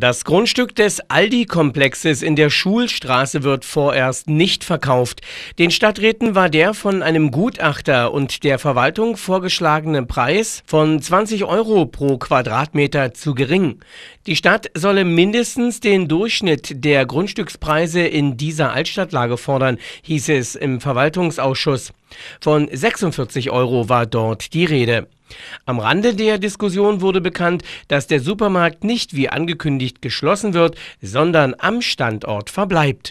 Das Grundstück des Aldi-Komplexes in der Schulstraße wird vorerst nicht verkauft. Den Stadträten war der von einem Gutachter und der Verwaltung vorgeschlagene Preis von 20 Euro pro Quadratmeter zu gering. Die Stadt solle mindestens den Durchschnitt der Grundstückspreise in dieser Altstadtlage fordern, hieß es im Verwaltungsausschuss. Von 46 Euro war dort die Rede. Am Rande der Diskussion wurde bekannt, dass der Supermarkt nicht wie angekündigt geschlossen wird, sondern am Standort verbleibt.